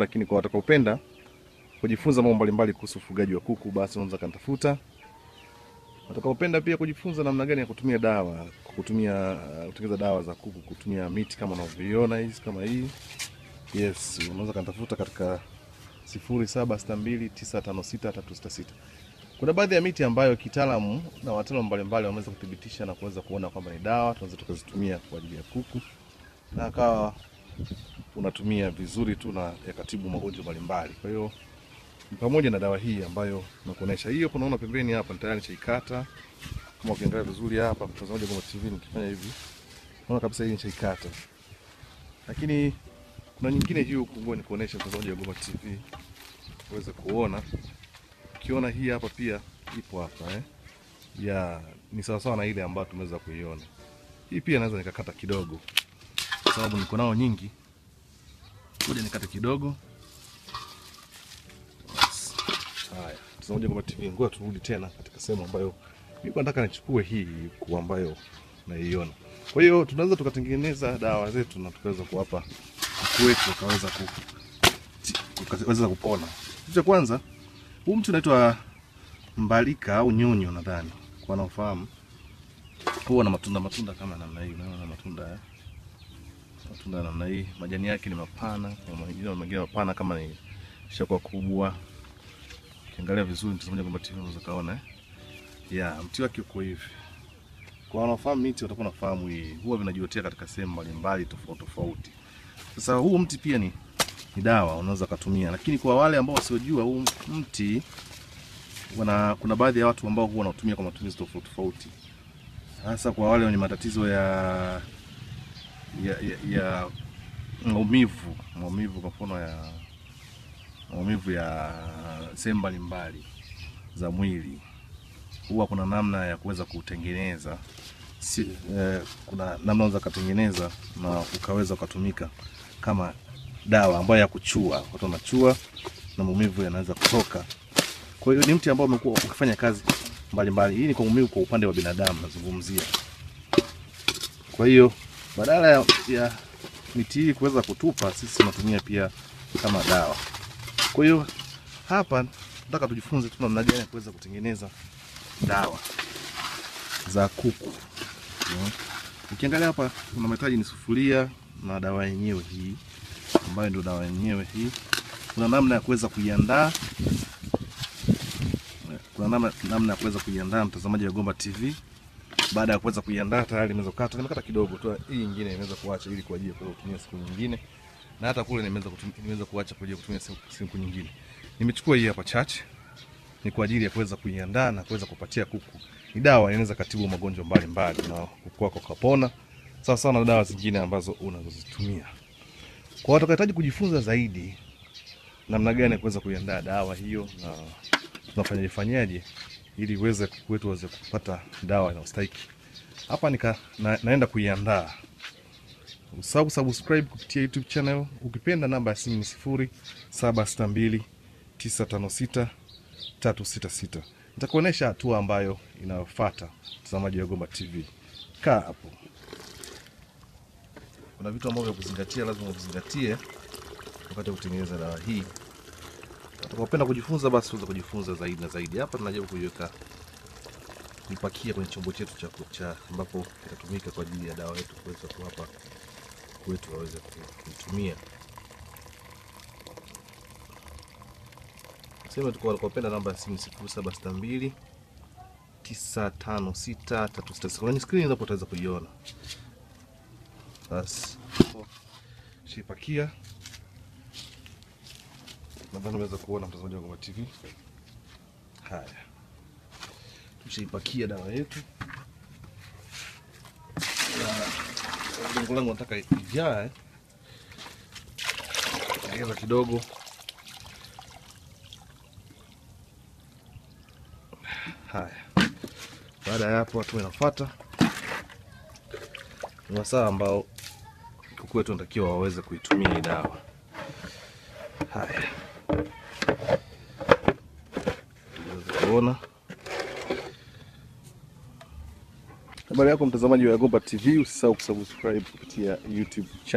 lakini kwa watakaopenda kujifunza mambo mbalimbali kuhusu ufugaji wa kuku, basi unaweza kanitafuta. Watakaopenda pia kujifunza namna gani ya kutumia dawa, kutumia uh, kutengeneza dawa za kuku, kutumia miti kama unavyoiona hizi kama hii. Yes, unaweza kanitafuta katika 0762956366. Kuna baadhi ya miti ambayo kitaalamu na wataalamu mbalimbali wameweza kuthibitisha na kuweza kuona kwamba ni dawa, tunaweza tukazitumia kwa ajili ya kuku na akawa unatumia vizuri tu na yakatibu magonjwa mbalimbali. Kwa hiyo pamoja na dawa hii ambayo nakuonesha. Hiyo unaona pembeni hapa tayari chaikata. Kama ukiangalia vizuri hapa mtazamaji wa TV nikifanya hivi. Unaona kabisa hii ni chaikata, Lakini kuna nyingine hii huku nikuonesha mtazamaji wa Goma TV uweze kuona. Ukiona hii hapa pia ipo hapa eh. Ya ni sawa sawa na ile ambayo tumeweza kuiona. Hii pia naweza nikakata kidogo. Kwa sababu niko nao nyingi. Ngoja nikate kidogo. Haya, tunaoja kwa TV, ngoja turudi tena katika sehemu ambayo nilikuwa nataka nichukue hii kwa ambayo naiona. Kwa hiyo tunaweza tukatengeneza dawa zetu na tukaweza kuwapa kuku wetu wakaweza ku wakaweza kupona. Kitu cha kwanza, huu mti unaitwa mbalika au nyonyo nadhani. Kwa wanaofahamu huwa na matunda matunda kama namna hii, unaona matunda eh? Matunda namna hii, majani yake ni mapana, kwa mengine mapana kama ni shakuwa kubwa. Ukiangalia vizuri mtazamaji kwamba TV unaweza kaona eh? Ya, mti wake uko hivi. Kwa wanaofahamu miti watakuwa nafahamu hii. Huwa vinajiotea katika sehemu mbalimbali tofauti tofauti. Sasa huu mti pia ni ni dawa unaweza kutumia, lakini kwa wale ambao wasiojua huu mti wana, kuna baadhi ya watu ambao huwa wanatumia kwa matumizi tofauti tofauti, hasa kwa wale wenye matatizo ya ya, ya, ya maumivu maumivu, kwa mfano ya maumivu ya sehemu mbalimbali za mwili, huwa kuna namna ya kuweza kutengeneza si, eh, kuna namna unaweza kutengeneza na ukaweza ukatumika kama dawa ambayo ya kuchua, watu wanachua na maumivu yanaweza kutoka. Kwa hiyo ni mti ambao umekuwa ukifanya kazi mbalimbali. Hii ni kwa maumivu kwa upande wa binadamu nazungumzia. Kwa hiyo badala ya, ya miti hii kuweza kutupa, sisi tunatumia pia kama dawa. Kwa hiyo hapa nataka tujifunze tu namna gani ya kuweza kutengeneza dawa za kuku. Mm. Ukiangalia hapa kuna mahitaji ni sufuria na dawa yenyewe hii ambayo ndio dawa yenyewe hii. Kuna namna ya kuweza kuiandaa, kuna namna, namna ya kuweza kuiandaa mtazamaji wa Gomba TV. Baada ya kuweza kuiandaa tayari imeweza kukata, nimekata kidogo tu, hii nyingine imeweza kuacha ili kwa ajili ya kutumia siku nyingine, na hata kule nimeweza nimeweza kuacha kwa ajili ya kutumia siku nyingine. Nimechukua hii hapa chache, ni kwa ajili ya kuweza kuiandaa na kuweza kupatia kuku. Ni dawa inaweza katibu magonjwa mbalimbali na kuku wako kapona, sawa sawa na dawa zingine ambazo unazozitumia. Kwa watakaohitaji kujifunza zaidi namna gani ya kuweza kuiandaa dawa hiyo na tunafanyaje fanyaje ili uweze kuku wetu waweze kupata dawa inayostahiki, hapa nika na, naenda kuiandaa. Usahau subscribe kupitia YouTube channel. Ukipenda namba ya simu sifuri saba sita mbili tisa tano sita tatu sita sita. Nitakuonesha hatua ambayo inayofuata. Mtazamaji wa Gomba TV, kaa hapo. Kuna vitu ambavyo kuzingatia, lazima uzingatie wakati wa kutengeneza dawa hii. Utakapopenda kujifunza, basi uweze kujifunza zaidi na zaidi. Hapa tunajaribu kuiweka kuipakia kwenye chombo chetu cha kucha, ambapo kitatumika kwa ajili ya dawa yetu kuweza kuwapa wetu waweze kuitumia. Sema tuko walikopenda namba ya simu sifuri saba sita mbili tisa tano sita tatu sita sita. Kwenye skrini hapo utaweza kuiona. Basi shipakia, nadhani unaweza kuona mtazamaji wa Ngoma TV. Haya, tushaipakia dawa yetu. Na lengo langu nataka ijae, ongeza kidogo. Haya, baada ya hapo hatua inafuata. Ni wasaa ambao kuku wetu wanatakiwa waweze kuitumia hii dawa. Haya, kuona habari yako mtazamaji wa Gomba TV, usisahau kusubscribe kupitia YouTube channel.